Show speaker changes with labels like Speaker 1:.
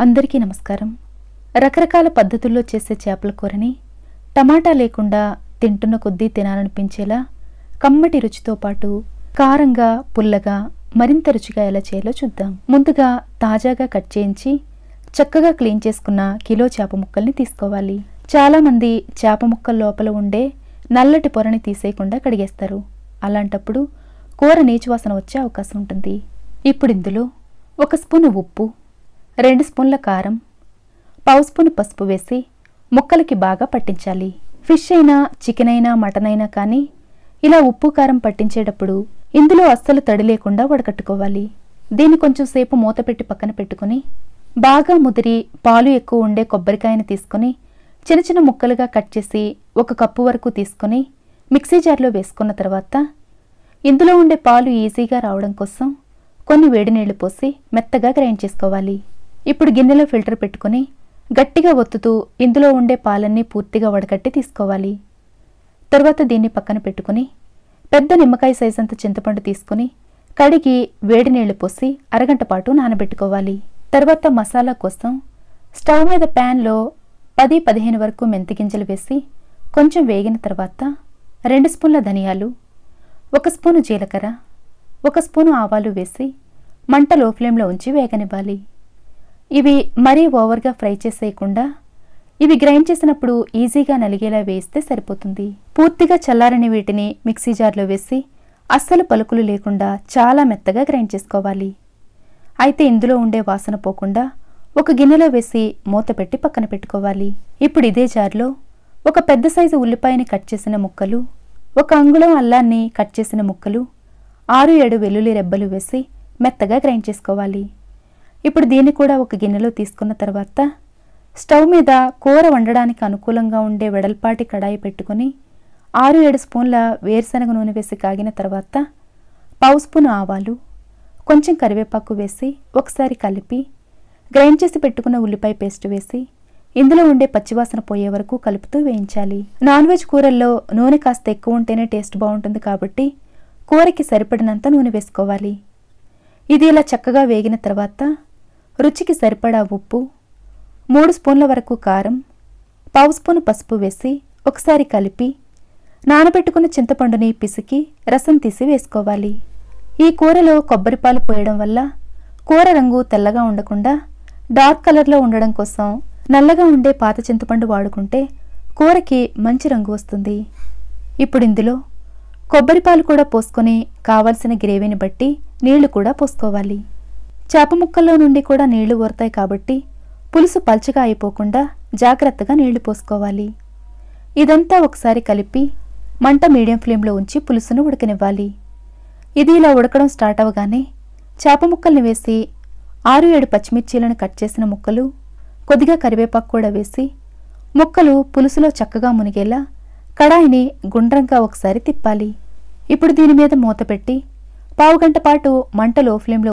Speaker 1: అందరికీ నమస్కారం. రకరకాల పద్ధతుల్లో చేసే చేపల కూరని టమాటా లేకుండా తింటున్న కొద్దీ తినాలనిపించేలా కమ్మటి రుచితో పాటు కారంగా పుల్లగా మరింత రుచిగా ఎలా చేయాలో చూద్దాం. ముందుగా తాజాగా కట్ చేయించి చక్కగా క్లీన్ చేసుకున్న కిలో చేప ముక్కల్ని తీసుకోవాలి. చాలామంది చేప ముక్కల లోపల ఉండే నల్లటి పొరని తీసేయకుండా కడిగేస్తారు. అలాంటప్పుడు కూర నీచువాసన వచ్చే అవకాశం ఉంటుంది. ఇప్పుడు ఇందులో ఒక స్పూను ఉప్పు రెండు స్పూన్ల కారం పావు స్పూన్ పసుపు వేసి ముక్కలకి బాగా పట్టించాలి. ఫిష్ అయినా చికెన్ అయినా మటన్ అయినా కానీ ఇలా ఉప్పు కారం పట్టించేటప్పుడు ఇందులో అస్సలు తడి లేకుండా వడకట్టుకోవాలి. దీన్ని కొంచెం సేపు మూత పెట్టి పక్కన పెట్టుకుని బాగా ముదిరి పాలు ఎక్కువ ఉండే కొబ్బరికాయని తీసుకొని చిన్న చిన్న ముక్కలుగా కట్ చేసి ఒక కప్పు వరకు తీసుకొని మిక్సీ జార్లో వేసుకున్న తర్వాత ఇందులో ఉండే పాలు ఈజీగా రావడం కోసం కొన్ని వేడి నీళ్ళు పోసి మెత్తగా గ్రైండ్ చేసుకోవాలి. ఇప్పుడు గిన్నెలో ఫిల్టర్ పెట్టుకుని గట్టిగా ఒత్తుతూ ఇందులో ఉండే పాలన్నీ పూర్తిగా వడకట్టి తీసుకోవాలి. తర్వాత దీన్ని పక్కన పెట్టుకుని పెద్ద నిమ్మకాయ సైజంత చింతపండు తీసుకుని కడిగి వేడి నీళ్ళు పోసి అరగంట పాటు నానబెట్టుకోవాలి. తర్వాత మసాలా కోసం స్టవ్ మీద ప్యాన్లో పది పదిహేను వరకు మెంతి గింజలు వేసి కొంచెం వేగిన తర్వాత రెండు స్పూన్ల ధనియాలు ఒక స్పూను జీలకర్ర ఒక స్పూను ఆవాలు వేసి మంట లో ఫ్లేమ్లో ఉంచి వేగనివ్వాలి. ఇవి మరీ ఓవర్గా ఫ్రై చేసేయకుండా ఇవి గ్రైండ్ చేసినప్పుడు ఈజీగా నలిగేలా వేస్తే సరిపోతుంది. పూర్తిగా చల్లారని వీటిని మిక్సీ జార్లో వేసి అస్సలు పలుకులు లేకుండా చాలా మెత్తగా గ్రైండ్ చేసుకోవాలి. అయితే ఇందులో ఉండే వాసన పోకుండా ఒక గిన్నెలో వేసి మూత పెట్టి పక్కన పెట్టుకోవాలి. ఇప్పుడు ఇదే జార్లో ఒక పెద్ద సైజు ఉల్లిపాయని కట్ చేసిన ముక్కలు ఒక అంగుళం అల్లాన్ని కట్ చేసిన ముక్కలు ఆరు ఏడు వెల్లుల్లి రెబ్బలు వేసి మెత్తగా గ్రైండ్ చేసుకోవాలి. ఇప్పుడు దీన్ని కూడా ఒక గిన్నెలో తీసుకున్న తర్వాత స్టవ్ మీద కూర వండడానికి అనుకూలంగా ఉండే వెడల్పాటి కడాయి పెట్టుకుని ఆరు ఏడు స్పూన్ల వేరుశనగ నూనె వేసి కాగిన తర్వాత పావు స్పూన్ ఆవాలు కొంచెం కరివేపాకు వేసి ఒకసారి కలిపి గ్రైండ్ చేసి పెట్టుకున్న ఉల్లిపాయ పేస్ట్ వేసి ఇందులో ఉండే పచ్చివాసన పోయే వరకు కలుపుతూ వేయించాలి. నాన్ వెజ్ కూరల్లో నూనె కాస్త ఎక్కువ ఉంటేనే టేస్ట్ బాగుంటుంది కాబట్టి కూరకి సరిపడినంత నూనె వేసుకోవాలి. ఇది ఇలా చక్కగా వేగిన తర్వాత రుచికి సరిపడా ఉప్పు మూడు స్పూన్ల వరకు కారం పావు స్పూన్ పసుపు వేసి ఒకసారి కలిపి నానబెట్టుకున్న చింతపండుని పిసికి రసం తీసి వేసుకోవాలి. ఈ కూరలో కొబ్బరిపాలు పోయడం వల్ల కూర రంగు తెల్లగా ఉండకుండా డార్క్ కలర్లో ఉండడం కోసం నల్లగా ఉండే పాత చింతపండు వాడుకుంటే కూరకి మంచి రంగు వస్తుంది. ఇప్పుడు ఇందులో కొబ్బరిపాలు కూడా పోసుకొని కావలసిన గ్రేవీని బట్టి నీళ్ళు కూడా పోసుకోవాలి. చేప ముక్కల్లో నుండి కూడా నీళ్ళు ఊరతాయి కాబట్టి పులుసు పల్చగా అయిపోకుండా జాగ్రత్తగా నీళ్ళు పోసుకోవాలి. ఇదంతా ఒకసారి కలిపి మంట మీడియం ఫ్లేమ్లో ఉంచి పులుసును ఉడకనివ్వాలి. ఇది ఇలా ఉడకడం స్టార్ట్ అవగానే చేప ముక్కల్ని వేసి ఆరు ఏడు పచ్చిమిర్చీలను కట్ చేసిన ముక్కలు కొద్దిగా కరివేపాకు కూడా వేసి ముక్కలు పులుసులో చక్కగా మునిగేలా కడాయిని గుండ్రంగా ఒకసారి తిప్పాలి. ఇప్పుడు దీని మీద మూత పెట్టి పావుగంట పాటు మంట లో ఫ్లేమ్లో